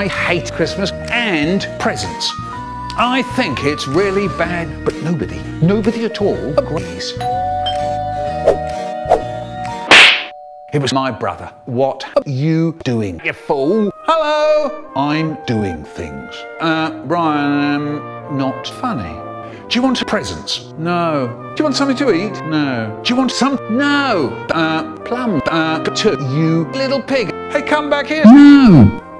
hate Christmas and presents. I think it's really bad, but nobody, nobody at all agrees. It was my brother. What are you doing, you fool? Hello? I'm doing things. Uh, Brian, um, not funny. Do you want presents? No. Do you want something to eat? No. Do you want some? No. Uh, plum. Uh, to you little pig. Hey, come back here. No.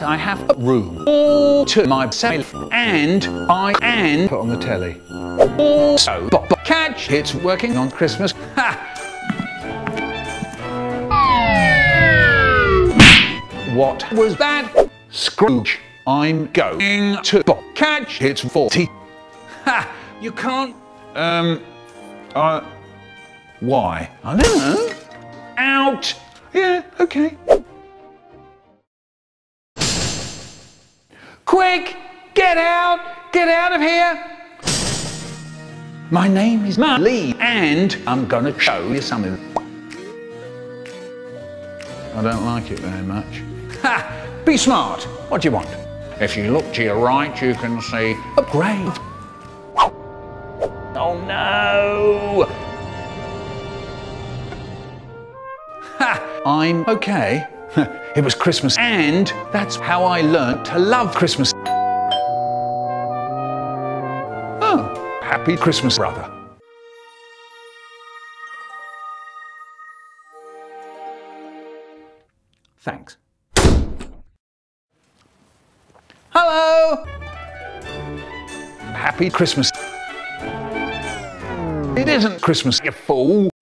I have a room all to myself and I and put on the telly. Also, but catch, it's working on Christmas. Ha! What was that? Scrooge, I'm going to catch, it's 40. Ha! You can't, um, uh, why? I don't know. Out! Yeah, okay. Quick! Get out! Get out of here! My name is Ma Lee, and I'm gonna show you something. I don't like it very much. Ha! Be smart. What do you want? If you look to your right, you can see a grave. Oh no! Ha! I'm okay. It was Christmas, and that's how I learnt to love Christmas. Oh, happy Christmas, brother. Thanks. Hello! Happy Christmas. It isn't Christmas, you fool.